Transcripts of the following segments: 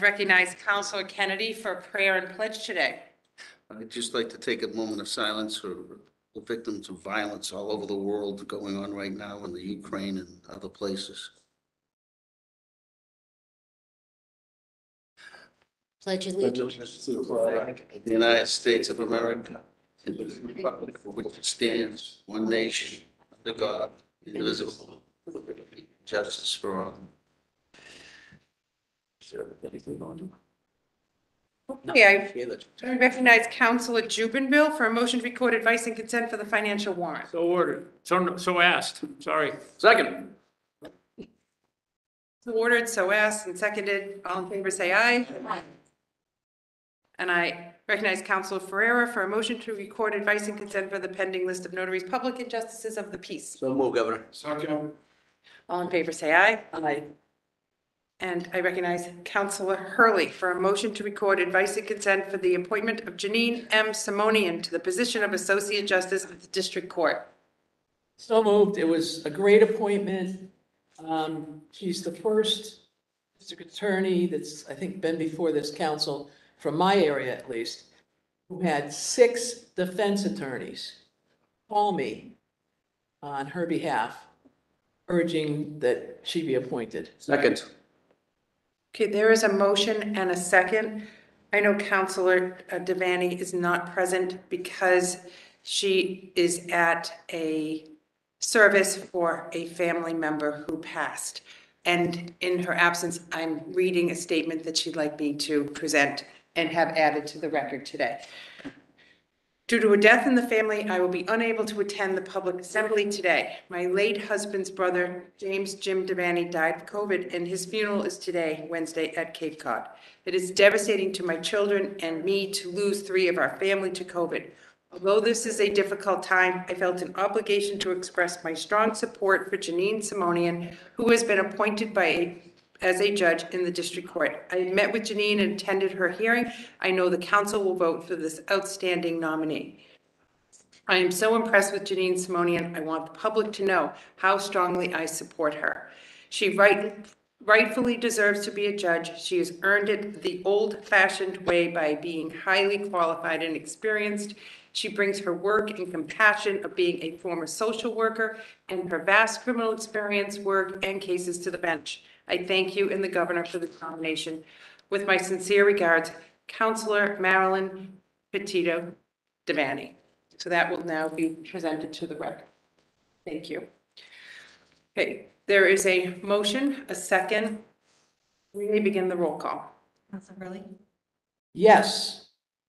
recognize Counselor Kennedy for prayer and pledge today. I'd just like to take a moment of silence for the victims of violence all over the world going on right now in the Ukraine and other places. Pledge allegiance. to the flag of The United States of America and to the republic for which it stands, one nation, under God, indivisible, with liberty and justice for all. Okay, I recognize Counselor Jubinville for a motion to record advice and consent for the financial warrant. So ordered, so, so asked, sorry. Second. So ordered, so asked, and seconded. All in favor, say aye. And I recognize Counselor Ferreira for a motion to record advice and consent for the pending list of notaries, public and justices of the peace. So move, Governor. Second. All in favor, say aye. Aye. And I recognize Counselor Hurley for a motion to record advice and consent for the appointment of Janine M. Simonian to the position of Associate Justice of the District Court. So moved. It was a great appointment. Um, she's the first district attorney that's, I think, been before this council, from my area at least, who had six defense attorneys call me on her behalf, urging that she be appointed. Second. Okay, there is a motion and a second. I know Counselor uh, Devaney is not present because she is at a service for a family member who passed. And in her absence, I'm reading a statement that she'd like me to present and have added to the record today. Due to a death in the family, I will be unable to attend the public assembly today. My late husband's brother, James Jim Devaney, died of COVID, and his funeral is today, Wednesday, at Cape Cod. It is devastating to my children and me to lose three of our family to COVID. Although this is a difficult time, I felt an obligation to express my strong support for Janine Simonian, who has been appointed by a as a um, judge in the district court. I met with Janine and attended her hearing. I know the council will vote for this outstanding nominee. I am so impressed with Janine Simonian. I want the public to know how strongly I support her. She right, rightfully deserves to be a judge. She has earned it the old-fashioned way by being highly qualified and experienced. She brings her work and compassion of being a former social worker and her vast criminal experience, work, and cases to the bench. I thank you and the governor for the nomination. With my sincere regards, Counselor Marilyn Petitto Devaney. So that will now be presented to the record. Thank you. Okay, there is a motion, a second. We may begin the roll call. Counselor Hurley? Yes.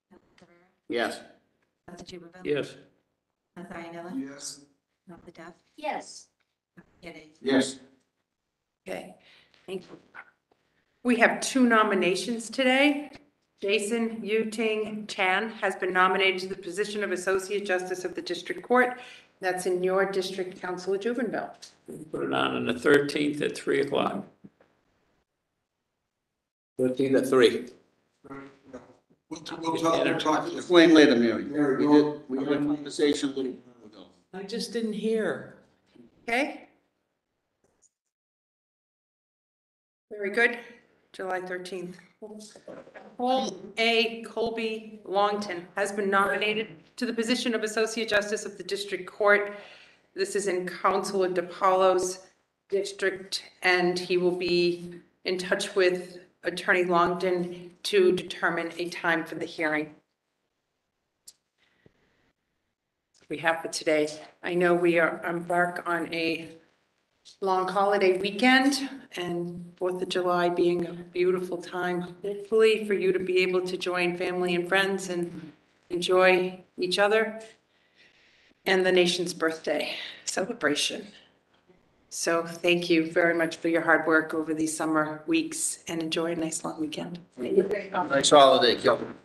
Counselor Ferreira? Yes. Counselor Jubinville? Yes. Counselor Iannella? Yes. Counselor Duff? Yes. Kennedy? Yes. Okay, thank you. We have two nominations today. Jason Yuting Chan has been nominated to the position of Associate Justice of the District Court. That's in your district, Councilor Jubinville. Put it on on the thirteenth at three o'clock. Thirteen to three. We'll, talk, we'll talk. Explain later, Mary. We did, we had a conversation a little while ago. I just didn't hear. Okay? Very good. July 13th. Paul A. Colby Longton has been nominated to the position of Associate Justice of the District Court. This is in Councilor DePalo's district, and he will be in touch with Attorney Longton to determine a time for the hearing. We have for today. I know we are embark on a long holiday weekend and Fourth of July being a beautiful time, hopefully for you to be able to join family and friends and enjoy each other and the nation's birthday celebration. So thank you very much for your hard work over these summer weeks and enjoy a nice long weekend. Nice holiday, Kelvin.